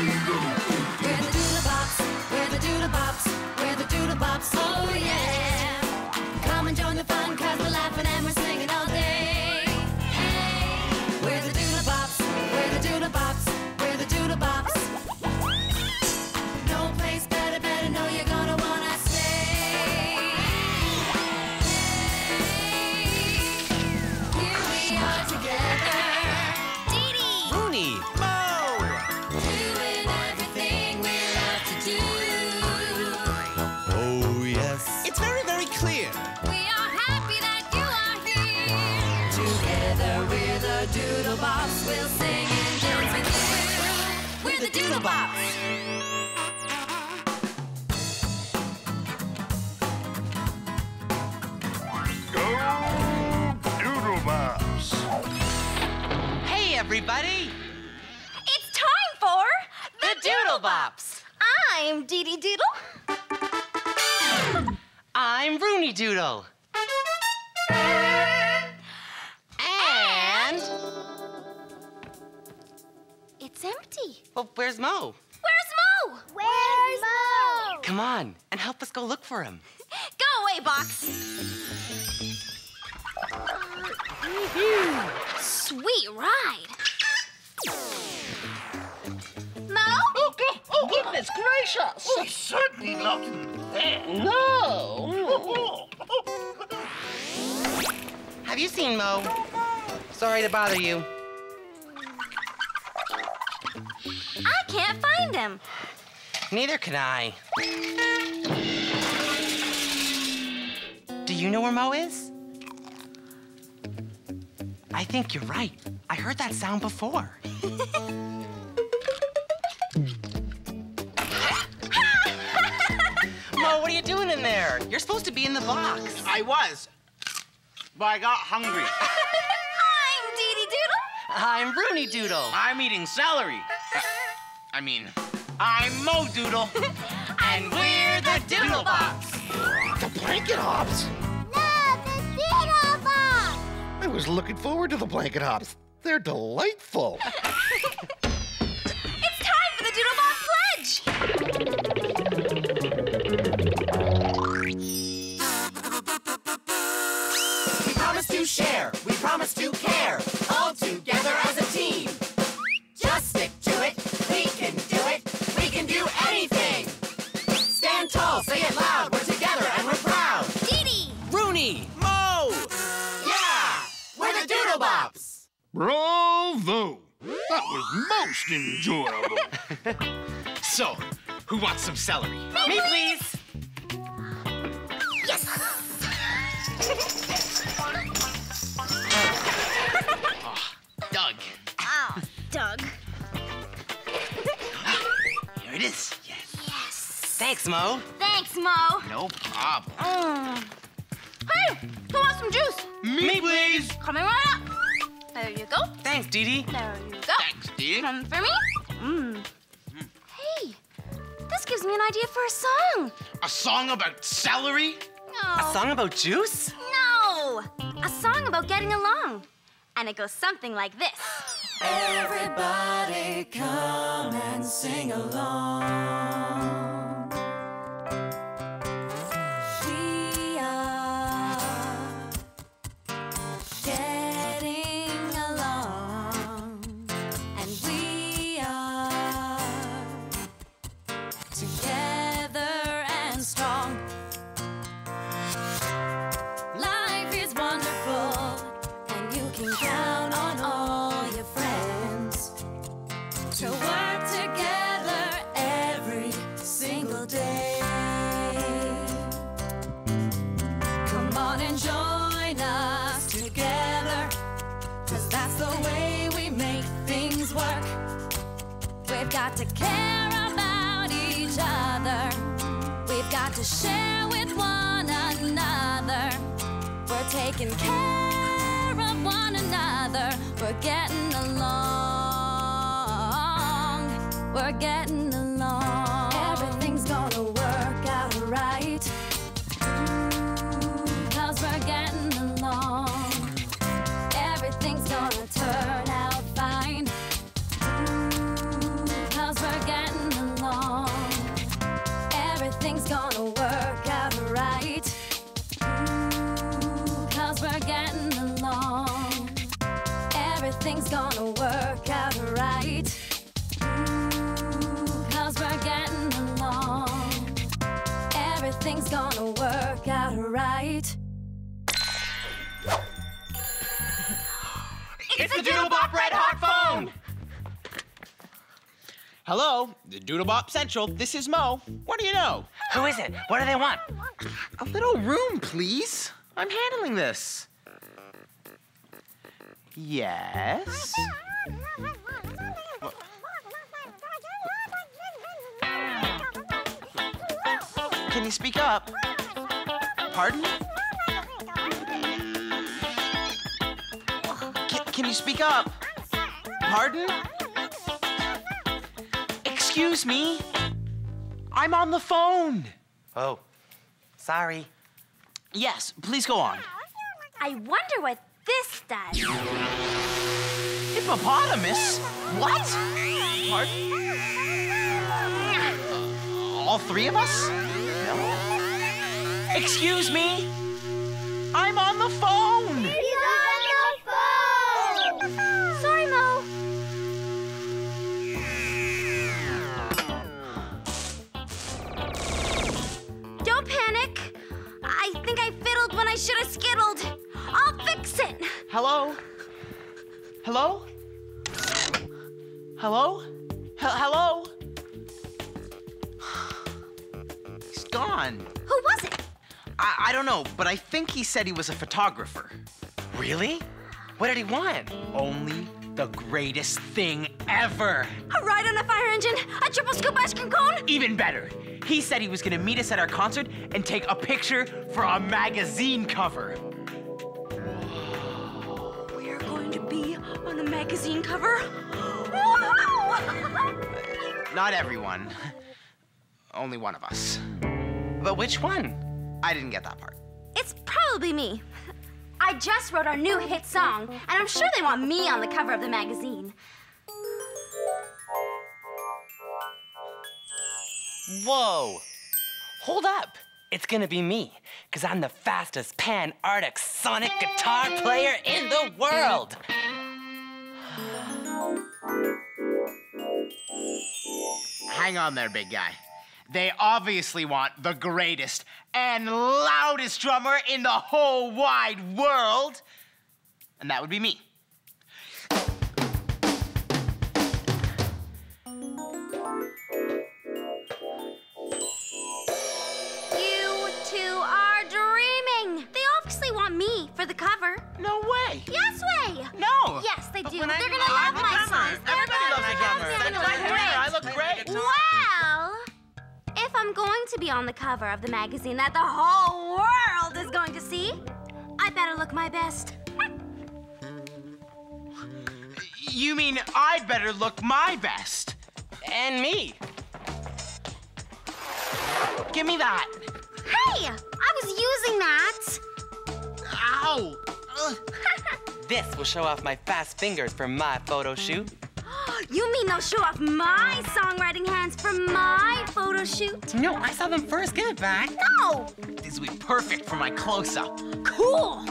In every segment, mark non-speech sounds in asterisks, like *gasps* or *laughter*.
We're Doodlebops. Go Doodlebops! Hey, everybody! It's time for The Doodlebops! I'm Deedee Doodle. I'm Rooney Doodle. Well, where's Moe? Where's Moe? Where's Moe? Come on and help us go look for him. Go away, Box. Sweet ride. Moe? Oh, go- oh, goodness gracious! Oh, certainly not there. No! Have you seen Moe? Sorry to bother you. Find him. Neither can I. Do you know where Moe is? I think you're right. I heard that sound before. *laughs* Moe, what are you doing in there? You're supposed to be in the box. I was, but I got hungry. *laughs* I'm Deedee Doodle. I'm Rooney Doodle. I'm eating celery. I mean, I'm Moe Doodle. *laughs* And we're the Doodlebops. The blanket hops! No, the Doodle Box. I was looking forward to the blanket hops. They're delightful. *laughs* celery? Me, please! Yes! Doug. Oh, Doug. Here it is. Yes. Thanks, Moe. Thanks, Moe. No problem. Mm. Hey, who wants some juice? Me, please! Coming right up. There you go. Thanks, Deedee. There you go. Thanks, Dee. One for me. Mm. Hey, this gives me an idea for a song. A song about celery? A song about juice? No. A song about getting along. And it goes something like this. Everybody come and sing along. Got to care about each other. We've got to share with one another. We're taking care of one another. We're getting along. We're getting gonna work out right. Ooh, cause we're getting along. Everything's gonna work out right. It's the Doodlebop Red Hot Phone! Hello, the Doodlebop Central. This is Moe. What do you know? Who is it? What do they want? A little room, please. I'm handling this. Yes? Can you speak up? Pardon? Can, can you speak up? Pardon? Excuse me? I'm on the phone. Oh, sorry. Yes, please go on. I wonder what this. Hippopotamus? What? Pardon? All three of us? No. Excuse me? I'm on the phone! Sorry, Moe. Don't panic. I think I fiddled when I should have skittled. I'll fix it. Hello? Hello? Hello? H- hello? He's gone. Who was it? I-, I don't know, but I think he said he was a photographer. Really? What did he want? Only the greatest thing ever. A ride on a fire engine? A triple scoop ice cream cone? Even better, he said he was gonna meet us at our concert and take a picture for a magazine cover. The magazine cover. Not everyone. Only one of us. But which one? I didn't get that part. It's probably me. I just wrote our new hit song, and I'm sure they want me on the cover of the magazine. Whoa! Hold up! It's gonna be me, because I'm the fastest pan Arctic sonic guitar player in the world! Hang on there, big guy. They obviously want the greatest and loudest drummer in the whole wide world. And that would be me. Do. when I- They're gonna I'm love my drummer. songs. Everybody loves the drummer. love That's them. my They're hair. I look great. Well, if I'm going to be on the cover of the magazine that the whole world is going to see, I better look my best. You mean I'd better look my best? And me! Give me that. Hey, I was using that. Ow. Ugh. *laughs* This will show off my fast fingers for my photo shoot. *gasps* You mean they'll show off my songwriting hands for my photo shoot? No, I saw them first. Give it back. No. This will be perfect for my close-up. Cool.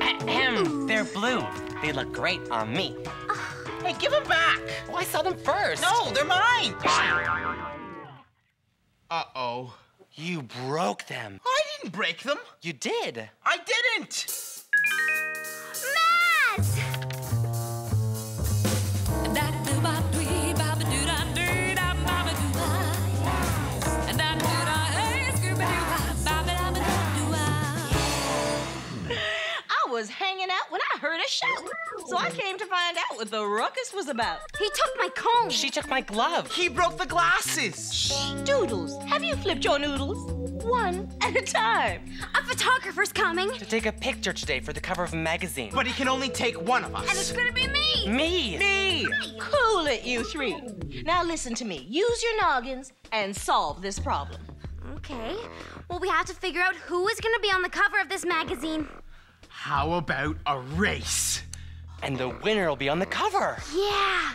Ahem, they're blue. They look great on me. *sighs* Hey, give them back. Oh, I saw them first. No, they're mine. Uh-oh. You broke them. I didn't break them. You did. I didn't. So I came to find out what the ruckus was about. He took my comb. She took my glove. He broke the glasses. Shh, Doodles, have you flipped your noodles? One at a time. A photographer's coming. To take a picture today for the cover of a magazine. But he can only take one of us. And it's gonna be me. me. Me. Cool it, you three. Now listen to me. Use your noggins and solve this problem. Okay. Well, we have to figure out who is gonna be on the cover of this magazine. How about a race? And the winner will be on the cover. Yeah.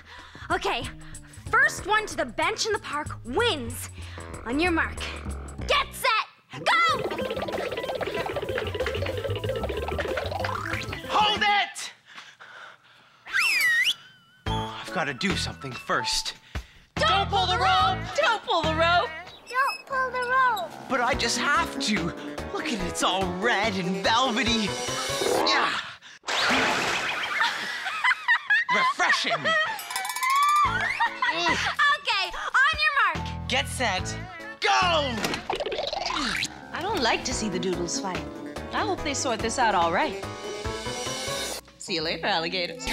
Okay. first one to the bench in the park wins. On your mark. Get set. Go! Hold it! I've got to do something first. Don't pull the rope! Don't pull the rope! Don't pull the rope. But I just have to. Look at it, it's all red and velvety. Yeah. Refreshing. Okay, on your mark. Get set. Go! I don't like to see the doodles fight. I hope they sort this out all right. See you later, alligators.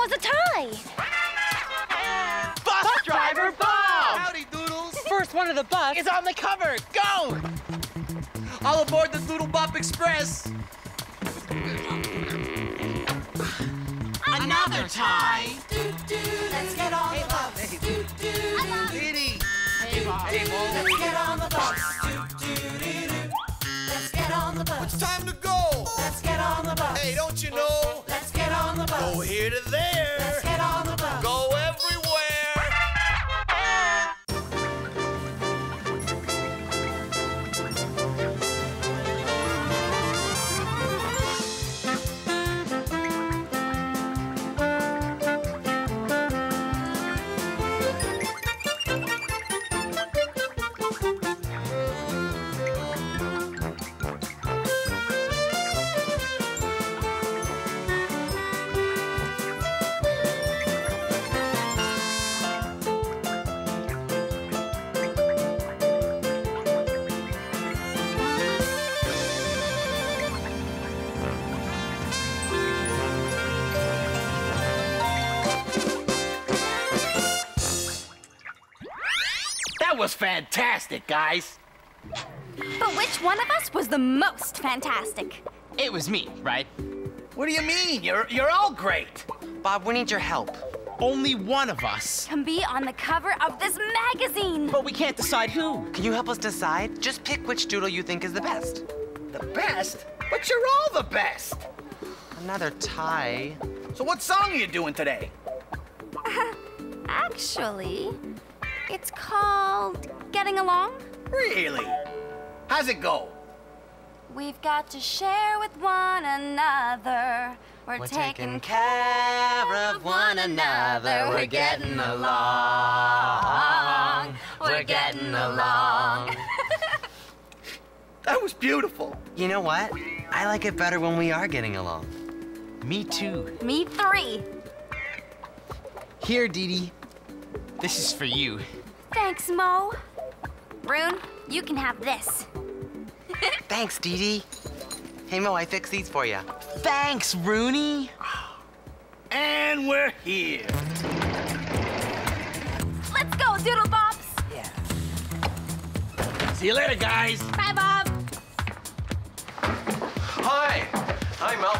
Was a tie. Bus driver Bob Howdy, Doodles. First one of the bus is on the cover. Go! All aboard the Doodlebop Express. Another tie. Let's get on the bus. Diddy. Let's get on the bus. Let's get on the bus. It's time to go. Let's get on the bus. Hey, don't you know? Let's get on the bus. Go here to there. Was fantastic, guys. But which one of us was the most fantastic? It was me, right? What do you mean? You're you're all great. Bob, we need your help. Only one of us. Can be on the cover of this magazine. But we can't decide who. Can you help us decide? Just pick which doodle you think is the best. The best? But you're all the best. Another tie. So what song are you doing today? *laughs* Actually, it's called Getting Along. Really? How's it go? We've got to share with one another. We're, We're taking taking care of one another. We're getting along. We're getting along. *laughs* That was beautiful. You know what? I like it better when we are getting along. Me too. Me three. Here, Deedee. This is for you. Thanks, Moe. Brune, you can have this. Thanks, Deedee. Hey, Moe, I fixed these for you. Thanks, Rooney. And we're here. Let's go, Doodlebops. See you later, guys. Bye, Bob.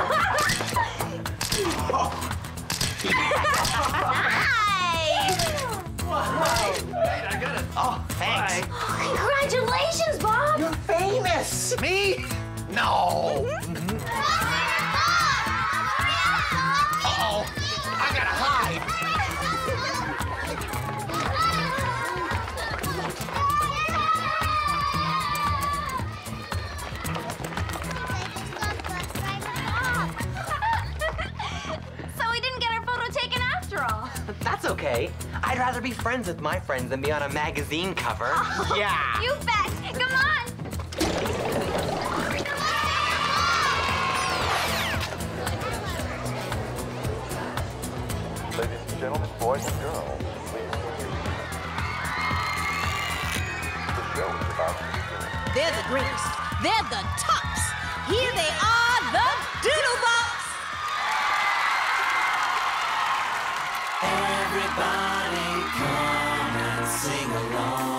Hi! Wow. Wait, I got it. Oh, thanks. Oh, congratulations, Bob! You're famous! Me? No! Mm -hmm. okay. I'd rather be friends with my friends than be on a magazine cover. Oh, *laughs* yeah. You bet. Come on. Ladies and gentlemen, boys and girls, please. The show is about to begin. They're the greatest. They're the tops. Here they are. Everybody come and sing along.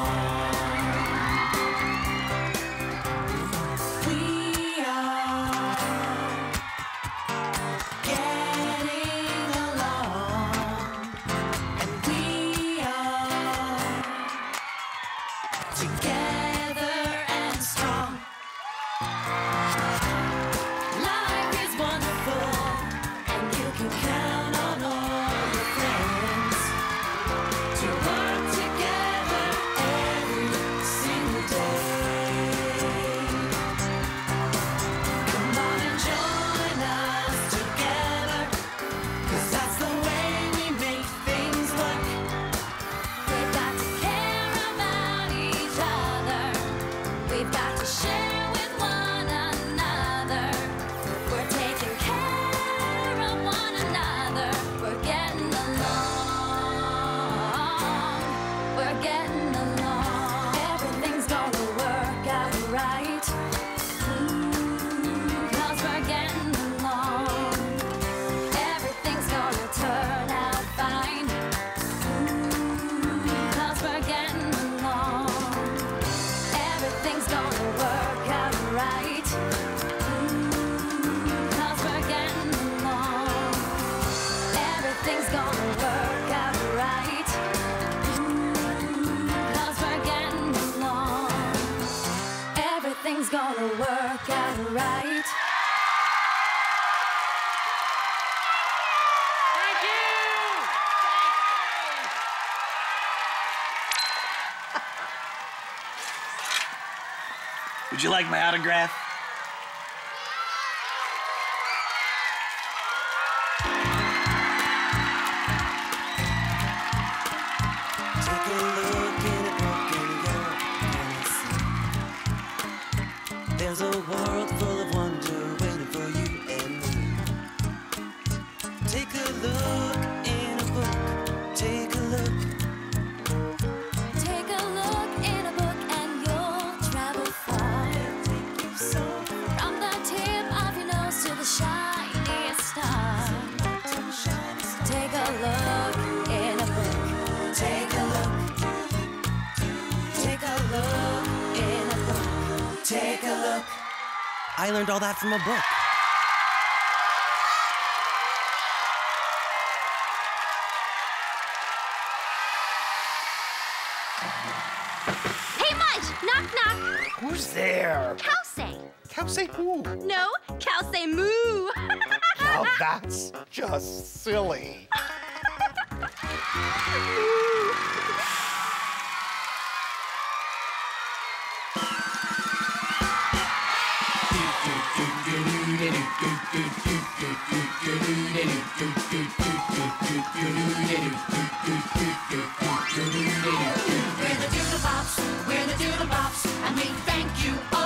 Would you like my autograph? I learned all that from a book. Hey, Mudge! Knock, knock! Who's there? Kelsey. Kelsey who? No, Kelsey Moo! now *laughs* oh, that's just silly. Moo. *laughs* We're the doodlebops, we're the and we thank you all.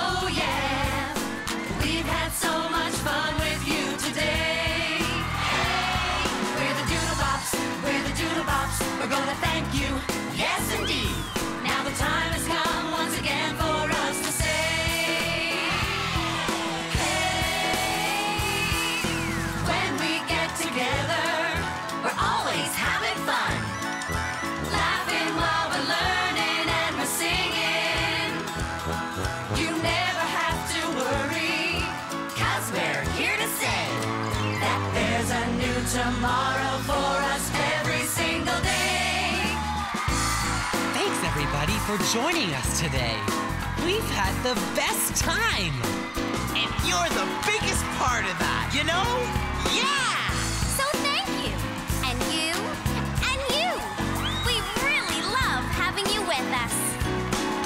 For joining us today. We've had the best time. And you're the biggest part of that, you know? Yeah! So thank you. And you. And you. We really love having you with us.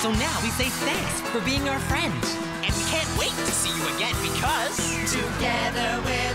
So now we say thanks for being our friend. And we can't wait to see you again because. Together with